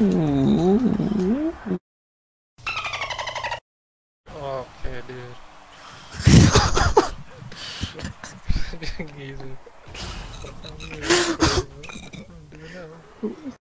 Okay, dude. Easy.